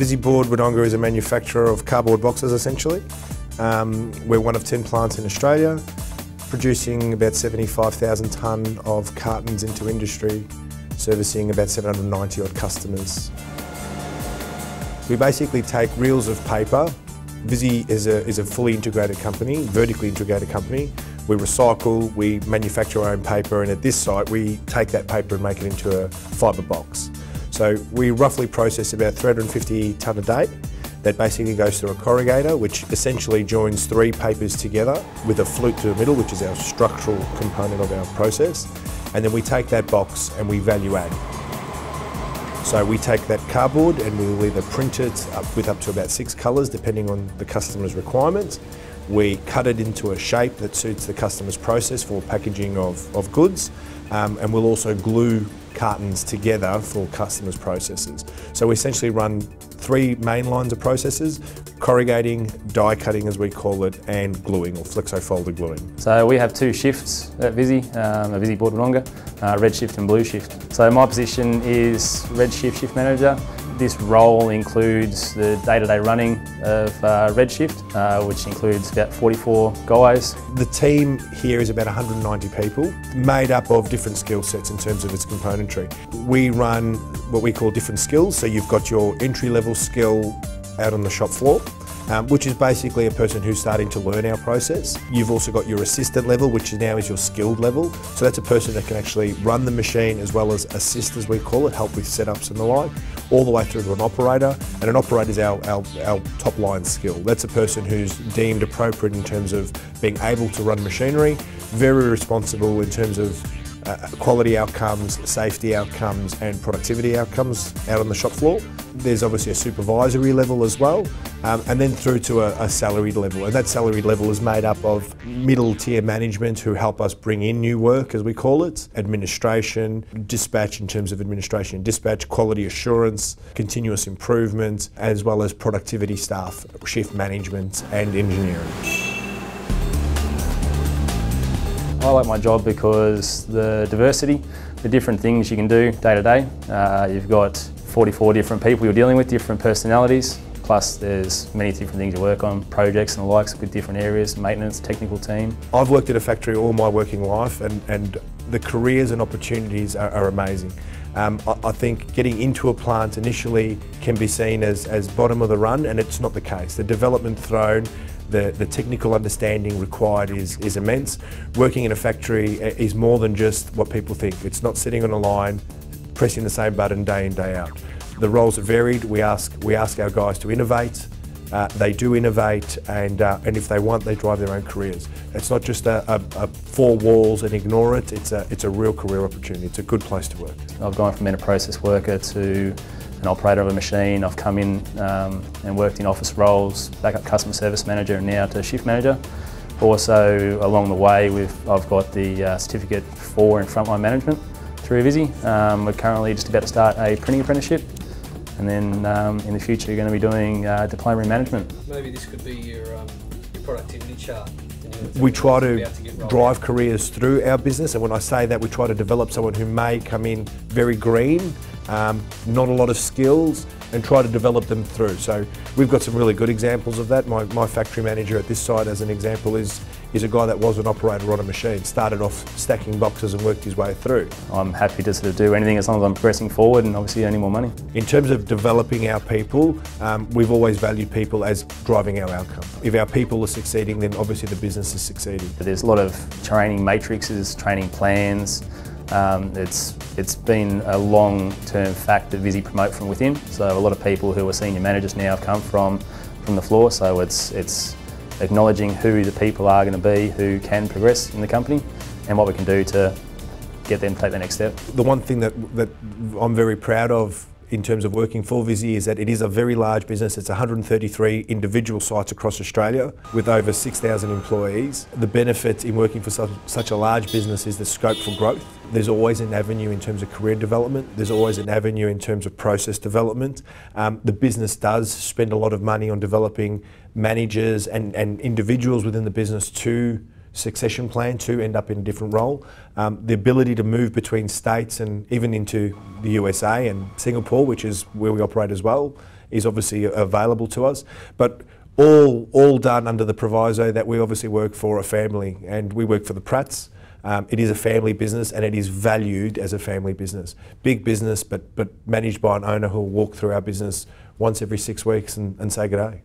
Visyboard Wodonga is a manufacturer of cardboard boxes essentially. Um, we're one of 10 plants in Australia, producing about 75,000 tonne of cartons into industry, servicing about 790 odd customers. We basically take reels of paper. Visy is a, is a fully integrated company, vertically integrated company. We recycle, we manufacture our own paper and at this site we take that paper and make it into a fibre box. So we roughly process about 350 tonne a day that basically goes through a corrugator which essentially joins three papers together with a flute to the middle which is our structural component of our process and then we take that box and we value add. So we take that cardboard and we'll either print it up with up to about six colours depending on the customer's requirements. We cut it into a shape that suits the customer's process for packaging of, of goods um, and we'll also glue cartons together for customers' processes. So we essentially run three main lines of processes, corrugating, die cutting as we call it, and gluing or flexo folder gluing. So we have two shifts at Visy, um, a Visyboard Wodonga, uh, red shift and blue shift. So my position is red shift shift manager. This role includes the day-to-day -day running of uh, Redshift, uh, which includes about 44 guys. The team here is about 190 people, made up of different skill sets in terms of its componentry. We run what we call different skills, so you've got your entry-level skill out on the shop floor um, which is basically a person who's starting to learn our process. You've also got your assistant level, which now is your skilled level. So that's a person that can actually run the machine as well as assist, as we call it, help with setups and the like, all the way through to an operator. And an operator is our, our, our top line skill. That's a person who's deemed appropriate in terms of being able to run machinery, very responsible in terms of uh, quality outcomes, safety outcomes and productivity outcomes out on the shop floor. There's obviously a supervisory level as well um, and then through to a, a salaried level and that salaried level is made up of middle tier management who help us bring in new work as we call it, administration, dispatch in terms of administration and dispatch, quality assurance, continuous improvement as well as productivity staff, shift management and engineering. I like my job because the diversity, the different things you can do day to day. Uh, you've got 44 different people you're dealing with, different personalities, plus there's many different things you work on, projects and the likes with different areas, maintenance, technical team. I've worked at a factory all my working life and, and the careers and opportunities are, are amazing. Um, I, I, think getting into a plant initially can be seen as, as bottom of the run and it's not the case. The development thrown the, the technical understanding required is, is immense. Working in a factory is more than just what people think. It's not sitting on a line, pressing the same button day in, day out. The roles are varied. We ask, we ask our guys to innovate. Uh, they do innovate and, uh, and if they want, they drive their own careers. It's not just a, a, a, four walls and ignore it, it's a, it's a real career opportunity. It's a good place to work. I've gone from being a process worker to an operator of a machine. I've come in um, and worked in office roles, backup customer service manager and now to shift manager. Also along the way we've, I've got the uh, certificate for in frontline management through Visy. Um, we're currently just about to start a printing apprenticeship and then um, in the future you're going to be doing uh, diploma in management. Maybe this could be your, um, your productivity chart. We try to, to drive careers through our business and when I say that we try to develop someone who may come in very green um, not a lot of skills, and try to develop them through. So we've got some really good examples of that. My, my factory manager at this site, as an example, is is a guy that was an operator on a machine, started off stacking boxes and worked his way through. I'm happy to sort of do anything as long as I'm progressing forward and obviously earning more money. In terms of developing our people, um, we've always valued people as driving our outcome. If our people are succeeding, then obviously the business is succeeding. There's a lot of training matrices, training plans, um, it's, it's been a long-term fact that Visy promote from within, so a lot of people who are senior managers now have come from, from the floor, so it's, it's acknowledging who the people are going to be who can progress in the company and what we can do to get them to take the next step. The one thing that, that I'm very proud of in terms of working for Visy is that it is a very large business. It's 133 individual sites across Australia with over 6,000 employees. The benefit in working for such, such a large business is the scope for growth. There's always an avenue in terms of career development. There's always an avenue in terms of process development. Um, the business does spend a lot of money on developing managers and, and individuals within the business to succession plan to end up in a different role. Um, the ability to move between states and even into the USA and Singapore, which is where we operate as well, is obviously available to us. But all, all done under the proviso that we obviously work for a family and we work for the Pratts. Um, it is a family business and it is valued as a family business. Big business, but, but managed by an owner who will walk through our business once every six weeks and, and say good day.